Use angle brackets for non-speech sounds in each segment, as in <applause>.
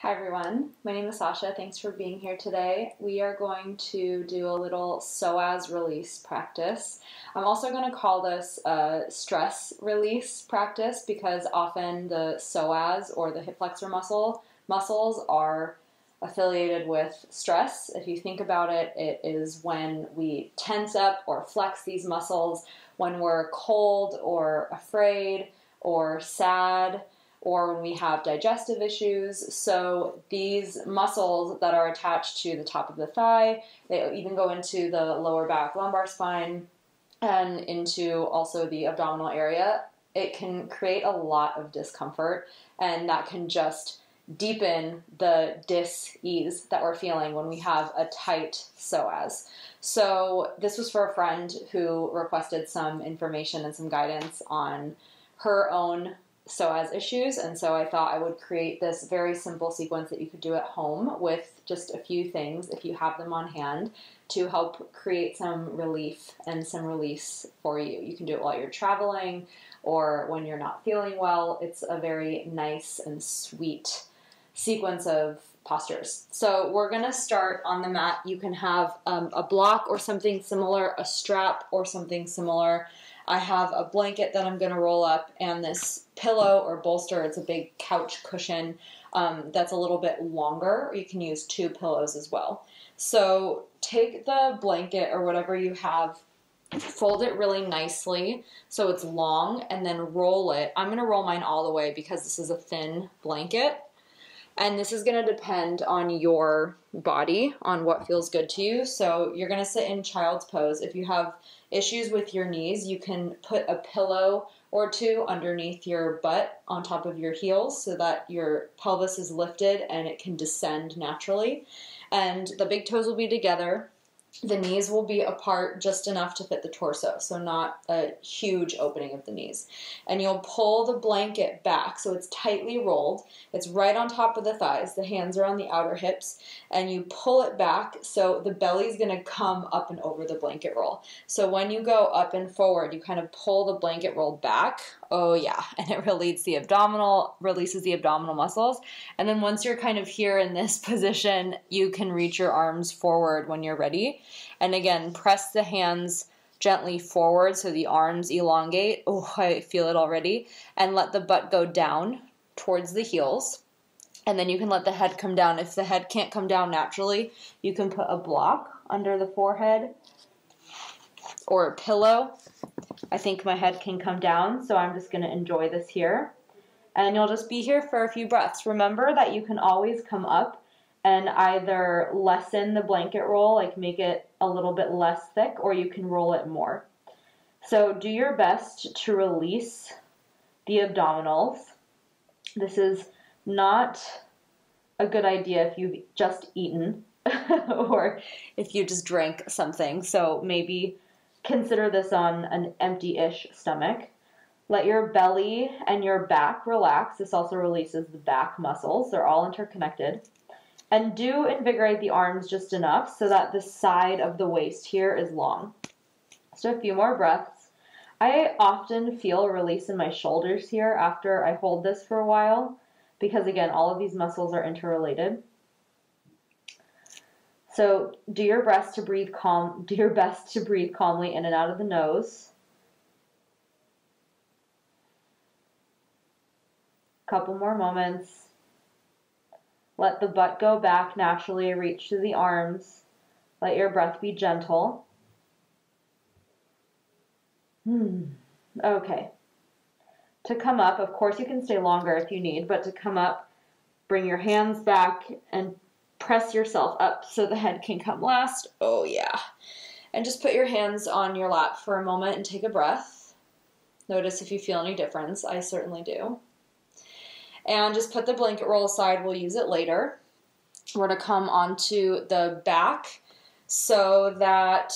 Hi everyone, my name is Sasha. Thanks for being here today. We are going to do a little psoas release practice. I'm also going to call this a stress release practice because often the psoas or the hip flexor muscle muscles are affiliated with stress. If you think about it, it is when we tense up or flex these muscles when we're cold or afraid or sad or when we have digestive issues. So these muscles that are attached to the top of the thigh, they even go into the lower back lumbar spine and into also the abdominal area. It can create a lot of discomfort and that can just deepen the dis-ease that we're feeling when we have a tight psoas. So this was for a friend who requested some information and some guidance on her own psoas issues, and so I thought I would create this very simple sequence that you could do at home with just a few things if you have them on hand to help create some relief and some release for you. You can do it while you're traveling or when you're not feeling well. It's a very nice and sweet sequence of postures. So we're gonna start on the mat. You can have um, a block or something similar, a strap or something similar. I have a blanket that I'm going to roll up and this pillow or bolster. It's a big couch cushion um, that's a little bit longer. You can use two pillows as well. So take the blanket or whatever you have, fold it really nicely so it's long, and then roll it. I'm going to roll mine all the way because this is a thin blanket. And this is going to depend on your body, on what feels good to you. So you're going to sit in child's pose. If you have issues with your knees, you can put a pillow or two underneath your butt on top of your heels so that your pelvis is lifted and it can descend naturally. And the big toes will be together the knees will be apart just enough to fit the torso, so not a huge opening of the knees. And you'll pull the blanket back so it's tightly rolled. It's right on top of the thighs. The hands are on the outer hips, and you pull it back so the belly is going to come up and over the blanket roll. So when you go up and forward, you kind of pull the blanket roll back. Oh yeah, <laughs> and it releases the abdominal, releases the abdominal muscles. And then once you're kind of here in this <laughs> position, you can reach your arms forward when you're ready and again, press the hands gently forward so the arms elongate. Oh, I feel it already. And let the butt go down towards the heels. And then you can let the head come down. If the head can't come down naturally, you can put a block under the forehead or a pillow. I think my head can come down, so I'm just going to enjoy this here. And you'll just be here for a few breaths. Remember that you can always come up and either lessen the blanket roll, like make it a little bit less thick, or you can roll it more. So do your best to release the abdominals. This is not a good idea if you've just eaten <laughs> or if you just drank something. So maybe consider this on an empty-ish stomach. Let your belly and your back relax. This also releases the back muscles. They're all interconnected. And do invigorate the arms just enough so that the side of the waist here is long. So a few more breaths. I often feel a release in my shoulders here after I hold this for a while because again, all of these muscles are interrelated. So do your best to breathe calm, do your best to breathe calmly in and out of the nose. Couple more moments. Let the butt go back naturally, reach to the arms. Let your breath be gentle. Hmm. Okay. To come up, of course, you can stay longer if you need, but to come up, bring your hands back and press yourself up so the head can come last. Oh, yeah. And just put your hands on your lap for a moment and take a breath. Notice if you feel any difference. I certainly do and just put the blanket roll aside. We'll use it later. We're going to come onto the back so that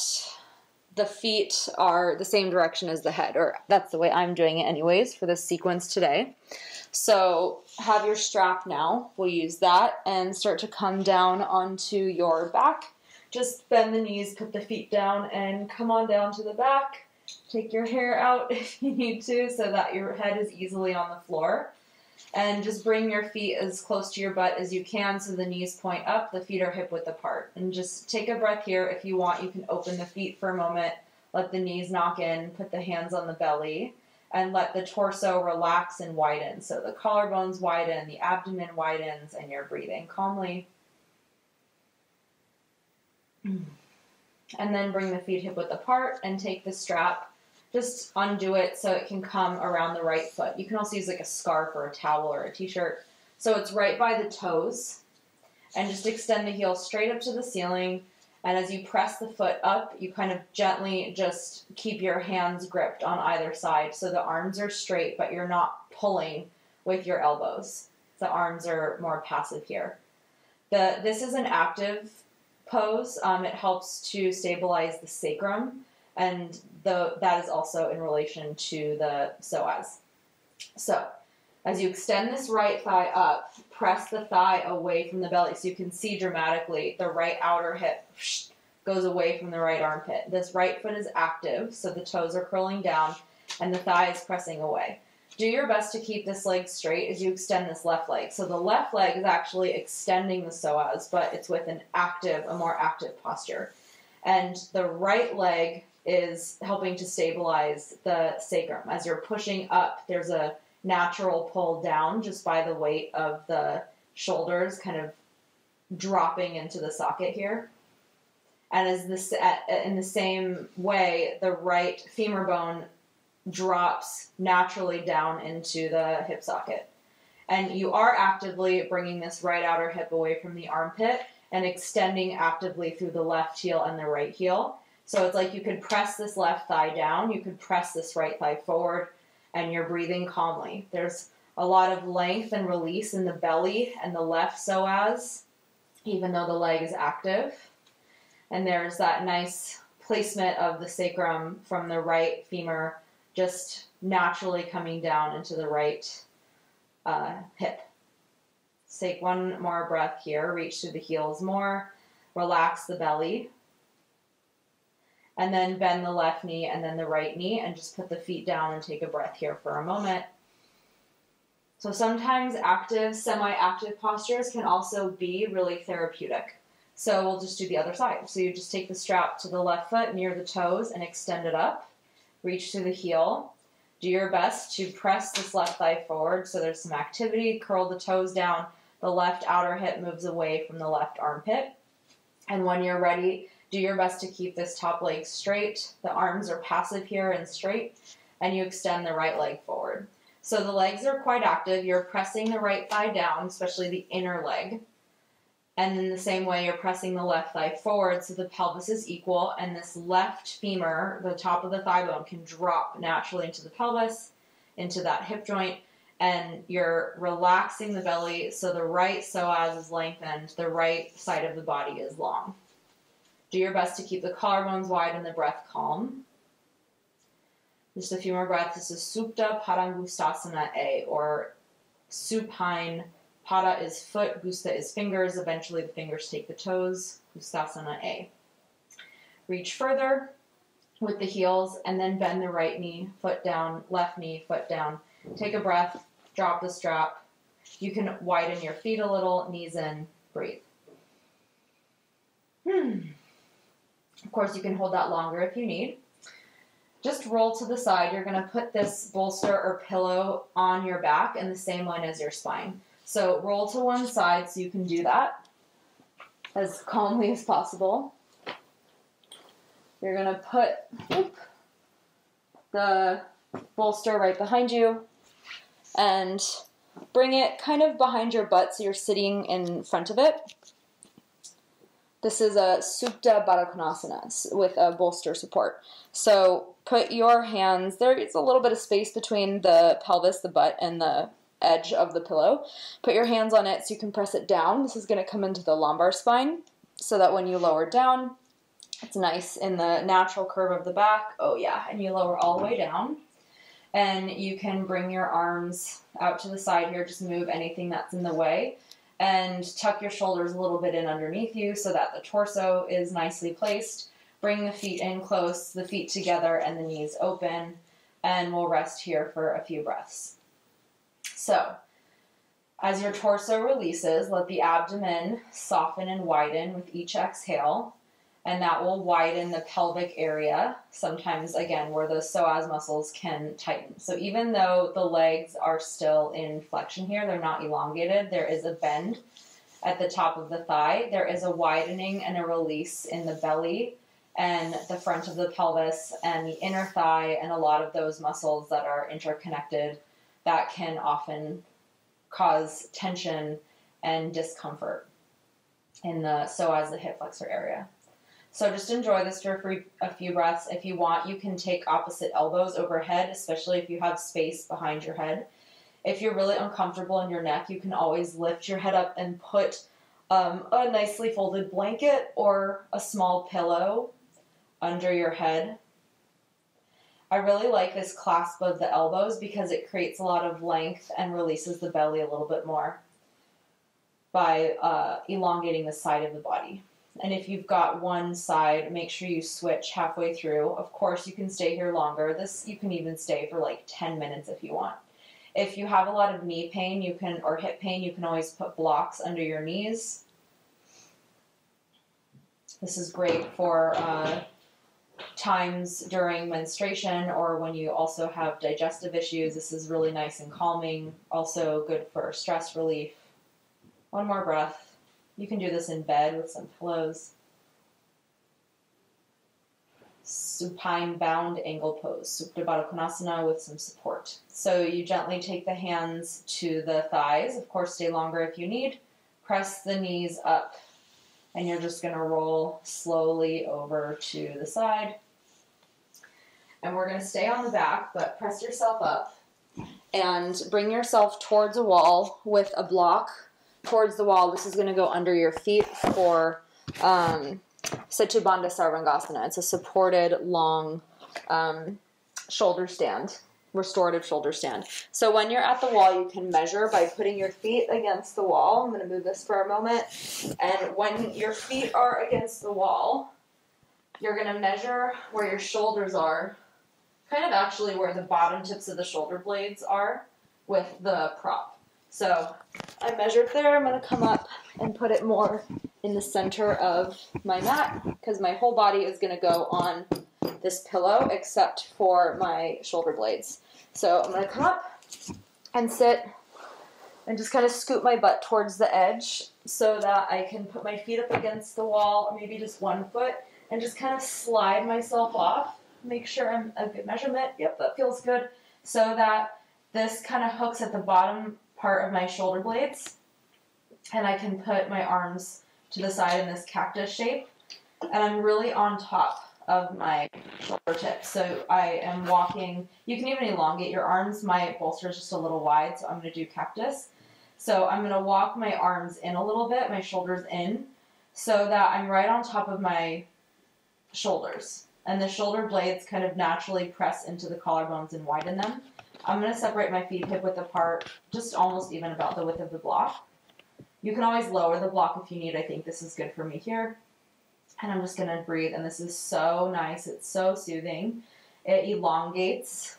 the feet are the same direction as the head, or that's the way I'm doing it anyways for this sequence today. So have your strap now. We'll use that and start to come down onto your back. Just bend the knees, put the feet down, and come on down to the back. Take your hair out <laughs> if you need to so that your head is easily on the floor And just bring your feet as close to your butt as you can so the knees point up, the feet are hip width apart. And just take a breath here. If you want, you can open the feet for a moment, let the knees knock in, put the hands on the belly, and let the torso relax and widen. So the collarbones widen, the abdomen widens, and you're breathing calmly. And then bring the feet hip width apart and take the strap. Just undo it so it can come around the right foot. You can also use like a scarf or a towel or a t shirt. So it's right by the toes. And just extend the heel straight up to the ceiling. And as you press the foot up, you kind of gently just keep your hands gripped on either side. So the arms are straight, but you're not pulling with your elbows. The arms are more passive here. The, this is an active pose. Um, it helps to stabilize the sacrum, and the, that is also in relation to the psoas. So, as you extend this right thigh up, press the thigh away from the belly so you can see dramatically the right outer hip goes away from the right armpit. This right foot is active, so the toes are curling down and the thigh is pressing away do your best to keep this leg straight as you extend this left leg. So the left leg is actually extending the psoas, but it's with an active, a more active posture. And the right leg is helping to stabilize the sacrum. As you're pushing up, there's a natural pull down just by the weight of the shoulders kind of dropping into the socket here. And as this, in the same way, the right femur bone drops naturally down into the hip socket. And you are actively bringing this right outer hip away from the armpit and extending actively through the left heel and the right heel. So it's like you could press this left thigh down, you could press this right thigh forward, and you're breathing calmly. There's a lot of length and release in the belly and the left psoas, even though the leg is active. And there's that nice placement of the sacrum from the right femur just naturally coming down into the right uh, hip. take one more breath here. Reach through the heels more. Relax the belly. And then bend the left knee and then the right knee and just put the feet down and take a breath here for a moment. So sometimes active, semi-active postures can also be really therapeutic. So we'll just do the other side. So you just take the strap to the left foot near the toes and extend it up reach to the heel. Do your best to press this left thigh forward so there's some activity. Curl the toes down. The left outer hip moves away from the left armpit. And when you're ready, do your best to keep this top leg straight. The arms are passive here and straight. And you extend the right leg forward. So the legs are quite active. You're pressing the right thigh down, especially the inner leg. And in the same way, you're pressing the left thigh forward so the pelvis is equal, and this left femur, the top of the thigh bone, can drop naturally into the pelvis, into that hip joint, and you're relaxing the belly so the right psoas is lengthened, the right side of the body is long. Do your best to keep the collarbones wide and the breath calm. Just a few more breaths. This is Supta Padangusthasana A, or supine Pada is foot, Gustha is fingers. Eventually, the fingers take the toes. Gusthasana A. Reach further with the heels and then bend the right knee, foot down, left knee, foot down. Take a breath, drop the strap. You can widen your feet a little, knees in, breathe. Hmm. Of course, you can hold that longer if you need. Just roll to the side. You're going to put this bolster or pillow on your back in the same line as your spine. So roll to one side so you can do that as calmly as possible. You're going to put whoop, the bolster right behind you and bring it kind of behind your butt so you're sitting in front of it. This is a Supta Baddha with a bolster support. So put your hands, there is a little bit of space between the pelvis, the butt, and the edge of the pillow. Put your hands on it so you can press it down. This is going to come into the lumbar spine so that when you lower down, it's nice in the natural curve of the back. Oh yeah, and you lower all the way down. And you can bring your arms out to the side here, just move anything that's in the way. And tuck your shoulders a little bit in underneath you so that the torso is nicely placed. Bring the feet in close, the feet together, and the knees open. And we'll rest here for a few breaths. So, As your torso releases, let the abdomen soften and widen with each exhale, and that will widen the pelvic area, sometimes again where the psoas muscles can tighten. So even though the legs are still in flexion here, they're not elongated, there is a bend at the top of the thigh. There is a widening and a release in the belly and the front of the pelvis and the inner thigh and a lot of those muscles that are interconnected that can often cause tension and discomfort in the psoas the hip flexor area. So just enjoy this for a few breaths. If you want, you can take opposite elbows overhead, especially if you have space behind your head. If you're really uncomfortable in your neck, you can always lift your head up and put um, a nicely folded blanket or a small pillow under your head. I really like this clasp of the elbows because it creates a lot of length and releases the belly a little bit more by uh, elongating the side of the body. And if you've got one side, make sure you switch halfway through. Of course, you can stay here longer. This you can even stay for like 10 minutes if you want. If you have a lot of knee pain, you can or hip pain, you can always put blocks under your knees. This is great for uh, times during menstruation or when you also have digestive issues. This is really nice and calming. Also good for stress relief. One more breath. You can do this in bed with some pillows. Supine bound angle pose, Supta Baddha Konasana with some support. So you gently take the hands to the thighs. Of course, stay longer if you need. Press the knees up, and you're just going to roll slowly over to the side. And we're going to stay on the back, but press yourself up and bring yourself towards a wall with a block towards the wall. This is going to go under your feet for um, Setu Bandha Sarvangasana. It's a supported long um, shoulder stand, restorative shoulder stand. So when you're at the wall, you can measure by putting your feet against the wall. I'm going to move this for a moment. And when your feet are against the wall, you're going to measure where your shoulders are, kind of actually where the bottom tips of the shoulder blades are with the prop. So I measured there. I'm going to come up and put it more in the center of my mat because my whole body is going to go on this pillow except for my shoulder blades. So I'm going to come up and sit and just kind of scoot my butt towards the edge so that I can put my feet up against the wall, maybe just one foot, and just kind of slide myself off. Make sure I'm a good measurement. Yep, that feels good. So that this kind of hooks at the bottom part of my shoulder blades. And I can put my arms to the side in this cactus shape. And I'm really on top of my shoulder tips. So I am walking, you can even elongate your arms. My bolster is just a little wide, so I'm going to do cactus. So I'm going to walk my arms in a little bit, my shoulders in, so that I'm right on top of my shoulders. And the shoulder blades kind of naturally press into the collarbones and widen them. I'm going to separate my feet hip width apart, just almost even about the width of the block. You can always lower the block if you need. I think this is good for me here. And I'm just going to breathe. And this is so nice. It's so soothing. It elongates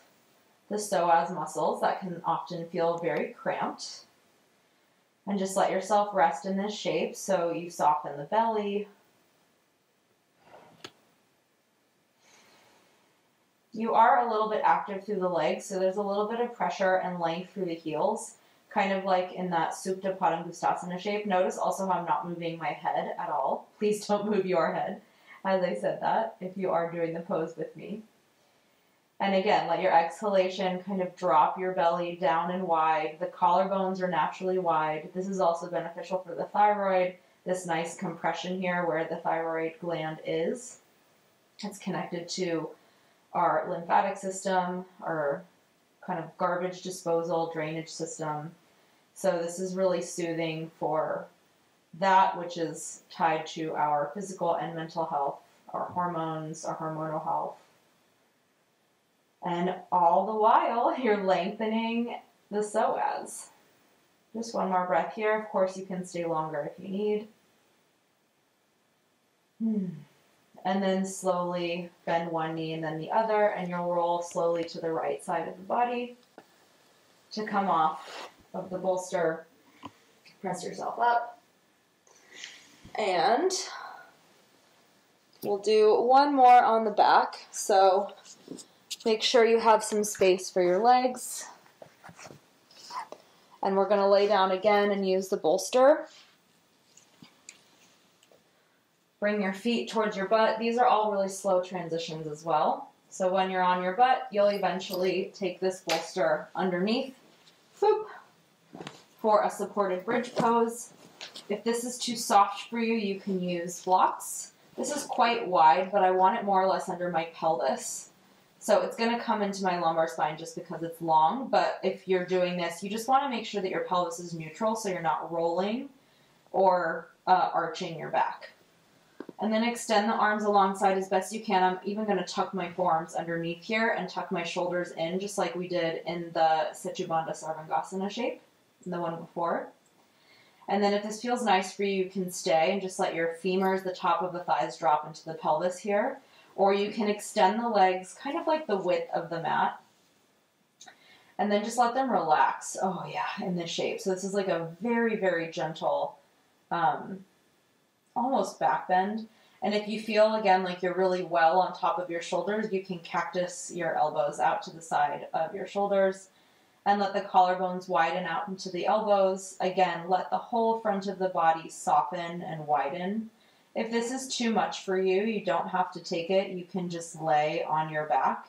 the psoas muscles that can often feel very cramped. And just let yourself rest in this shape so you soften the belly, You are a little bit active through the legs, so there's a little bit of pressure and length through the heels, kind of like in that Supta Padangusthasana shape. Notice also how I'm not moving my head at all. <laughs> Please don't move your head as I said that if you are doing the pose with me. And again, let your exhalation kind of drop your belly down and wide. The collarbones are naturally wide. This is also beneficial for the thyroid. This nice compression here where the thyroid gland is. It's connected to our lymphatic system, our kind of garbage disposal, drainage system. So this is really soothing for that which is tied to our physical and mental health, our hormones, our hormonal health. And all the while, <laughs> you're lengthening the psoas. Just one more breath here. Of course, you can stay longer if you need. Hmm and then slowly bend one knee and then the other, and you'll roll slowly to the right side of the body to come off of the bolster. press yourself up. And we'll do one more on the back. So make sure you have some space for your legs. And we're going to lay down again and use the bolster. Bring your feet towards your butt. These are all really slow transitions as well. So when you're on your butt, you'll eventually take this bolster underneath boop, for a supported bridge pose. If this is too soft for you, you can use blocks. This is quite wide, but I want it more or less under my pelvis. So it's going to come into my lumbar spine just because it's long, but if you're doing this, you just want to make sure that your pelvis is neutral so you're not rolling or uh, arching your back. And then extend the arms alongside as best you can. I'm even going to tuck my forearms underneath here and tuck my shoulders in just like we did in the Setu Sarvangasana shape, the one before. And then if this feels nice for you, you can stay and just let your femurs, the top of the thighs, drop into the pelvis here. Or you can extend the legs kind of like the width of the mat. And then just let them relax. Oh yeah, in this shape. So this is like a very, very gentle um, almost back bend. And if you feel again like you're really well on top of your shoulders, you can cactus your elbows out to the side of your shoulders and let the collarbones widen out into the elbows. Again, let the whole front of the body soften and widen. If this is too much for you, you don't have to take it. You can just lay on your back.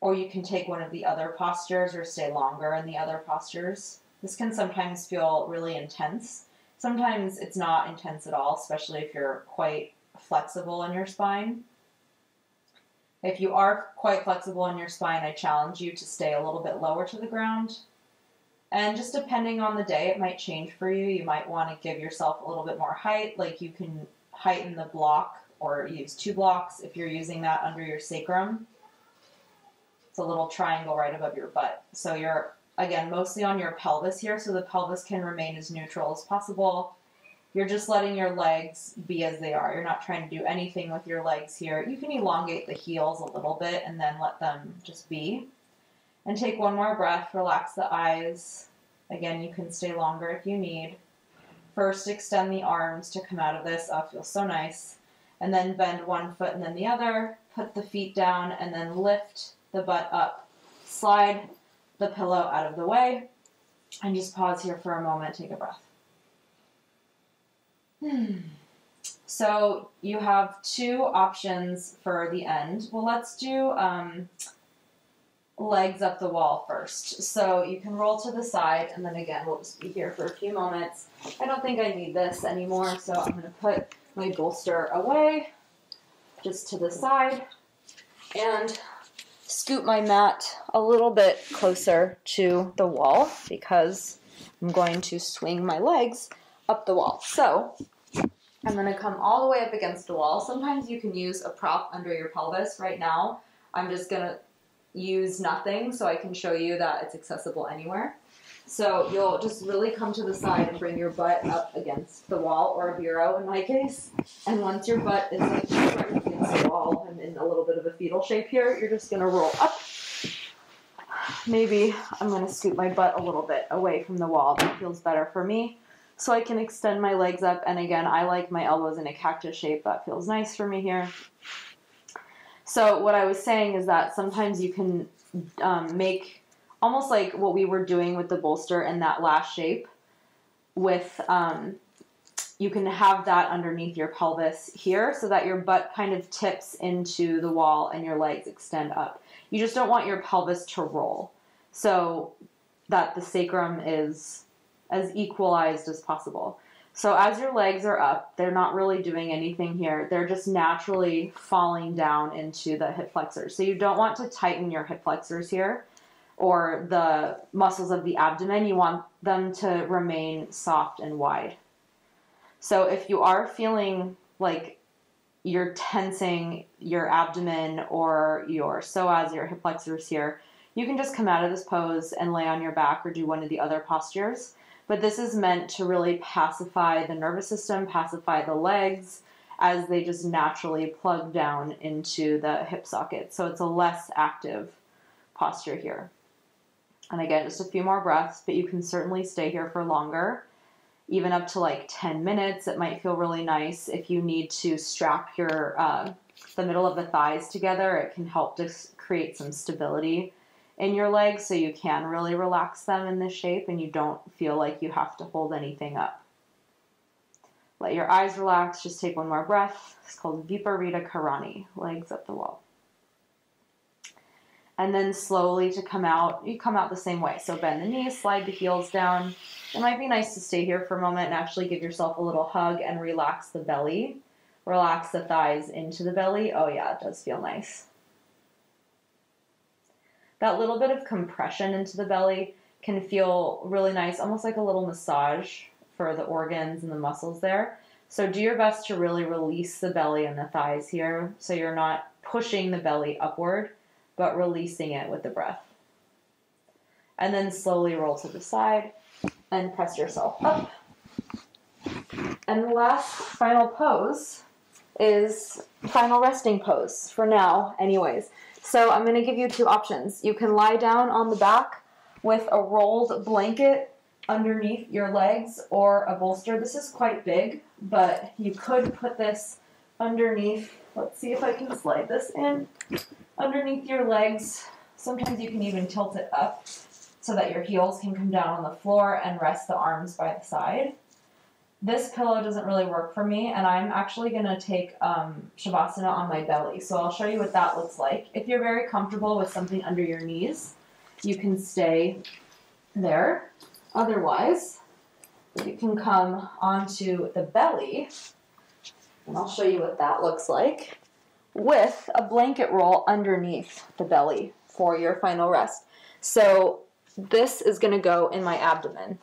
Or you can take one of the other postures or stay longer in the other postures. This can sometimes feel really intense. Sometimes it's not intense at all, especially if you're quite flexible in your spine. If you are quite flexible in your spine, I challenge you to stay a little bit lower to the ground. And just depending on the day, it might change for you. You might want to give yourself a little bit more height, like you can heighten the block or use two blocks if you're using that under your sacrum. It's a little triangle right above your butt. So you're again, mostly on your pelvis here, so the pelvis can remain as neutral as possible. You're just letting your legs be as they are. You're not trying to do anything with your legs here. You can elongate the heels a little bit and then let them just be. And take one more breath, relax the eyes. Again, you can stay longer if you need. First, extend the arms to come out of this. Oh, feels so nice. And then bend one foot and then the other. Put the feet down and then lift the butt up. Slide the pillow out of the way and just pause here for a moment, take a breath. Hmm. So you have two options for the end. Well, let's do um, legs up the wall first. So you can roll to the side, and then again, we'll just be here for a few moments. I don't think I need this anymore, so I'm going to put my bolster away, just to the side. And scoot my mat a little bit closer to the wall because I'm going to swing my legs up the wall. So I'm going to come all the way up against the wall. Sometimes you can use a prop under your pelvis. Right now, I'm just going to use nothing so I can show you that it's accessible anywhere. So you'll just really come to the side and bring your butt up against the wall or a bureau in my case. And once your butt is like wall, I'm in a little bit of a fetal shape here, you're just gonna roll up. Maybe I'm gonna scoot my butt a little bit away from the wall. That feels better for me. So I can extend my legs up. And again, I like my elbows in a cactus shape. That feels nice for me here. So what I was saying is that sometimes you can um, make almost like what we were doing with the bolster in that last shape with um, you can have that underneath your pelvis here so that your butt kind of tips into the wall and your legs extend up. You just don't want your pelvis to roll so that the sacrum is as equalized as possible. So as your legs are up, they're not really doing anything here. They're just naturally falling down into the hip flexors. So you don't want to tighten your hip flexors here or the muscles of the abdomen, you want them to remain soft and wide. So if you are feeling like you're tensing your abdomen or your psoas, your hip flexors here, you can just come out of this pose and lay on your back or do one of the other postures. But this is meant to really pacify the nervous system, pacify the legs as they just naturally plug down into the hip socket. So it's a less active posture here. And again, just a few more breaths, but you can certainly stay here for longer, even up to like 10 minutes. It might feel really nice if you need to strap your uh, the middle of the thighs together. It can help to create some stability in your legs so you can really relax them in this shape and you don't feel like you have to hold anything up. Let your eyes relax. Just take one more breath. It's called Viparita Karani, legs up the wall and then slowly to come out, you come out the same way. So bend the knees, slide the heels down. It might be nice to stay here for a moment and actually give yourself a little hug and relax the belly. Relax the thighs into the belly. Oh, yeah, it does feel nice. That little bit of compression into the belly can feel really nice, almost like a little massage for the organs and the muscles there. So do your best to really release the belly and the thighs here so you're not pushing the belly upward but releasing it with the breath. And then slowly roll to the side and press yourself up. And the last final pose is final resting pose for now, anyways. So I'm going to give you two options. You can lie down on the back with a rolled blanket underneath your legs or a bolster. This is quite big, but you could put this underneath. Let's see if I can slide this in underneath your legs. Sometimes you can even tilt it up so that your heels can come down on the floor and rest the arms by the side. This pillow doesn't really work for me, and I'm actually going to take um, Shavasana on my belly. So I'll show you what that looks like. If you're very comfortable with something under your knees, you can stay there. Otherwise, you can come onto the belly, and I'll show you what that looks like with a blanket roll underneath the belly for your final rest. So this is going to go in my abdomen.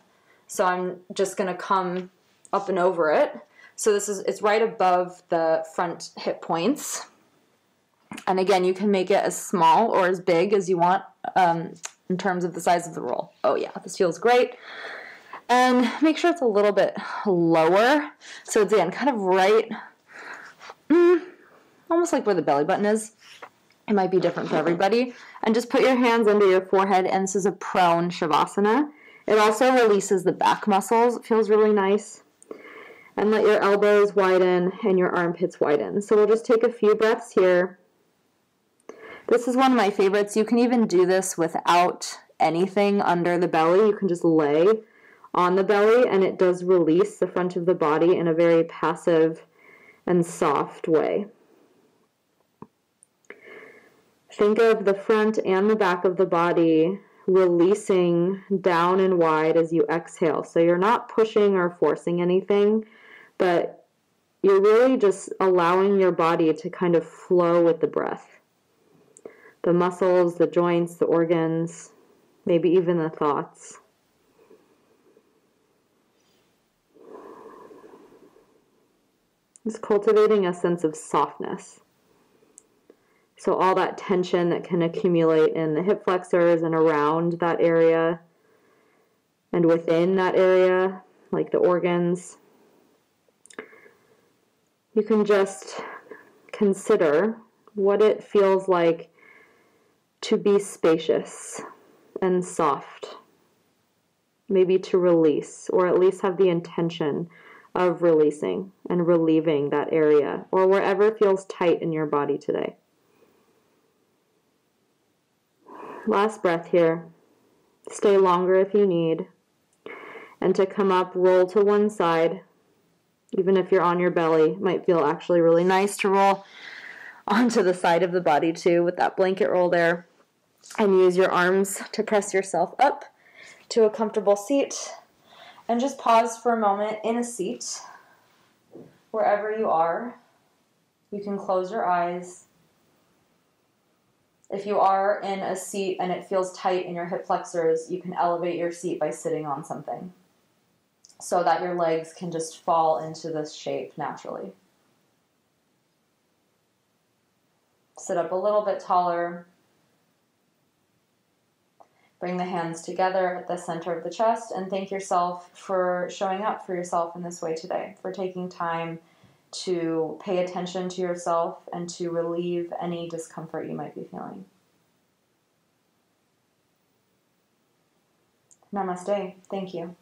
So I'm just going to come up and over it. So this is it's right above the front hip points. And again, you can make it as small or as big as you want um, in terms of the size of the roll. Oh yeah, this feels great. And make sure it's a little bit lower. So it's again kind of right. Mm, almost like where the belly button is. It might be different for everybody. And just put your hands under your forehead, and this is a prone shavasana. It also releases the back muscles. It feels really nice. And let your elbows widen and your armpits widen. So we'll just take a few breaths here. This is one of my favorites. You can even do this without anything under the belly. You can just lay on the belly, and it does release the front of the body in a very passive and soft way. Think of the front and the back of the body releasing down and wide as you exhale. So you're not pushing or forcing anything, but you're really just allowing your body to kind of flow with the breath. The muscles, the joints, the organs, maybe even the thoughts. It's cultivating a sense of softness. So all that tension that can accumulate in the hip flexors and around that area and within that area, like the organs, you can just consider what it feels like to be spacious and soft. Maybe to release, or at least have the intention of releasing and relieving that area, or wherever feels tight in your body today. Last breath here. Stay longer if you need. And to come up, roll to one side. Even if you're on your belly, might feel actually really nice to roll <laughs> onto the side of the body too with that blanket roll there. And use your arms to press yourself up to a comfortable seat. And just pause for a moment in a seat, wherever you are. You can close your eyes if you are in a seat and it feels tight in your hip flexors, you can elevate your seat by sitting on something so that your legs can just fall into this shape naturally. Sit up a little bit taller. Bring the hands together at the center of the chest and thank yourself for showing up for yourself in this way today, for taking time to pay attention to yourself and to relieve any discomfort you might be feeling. Namaste. Thank you.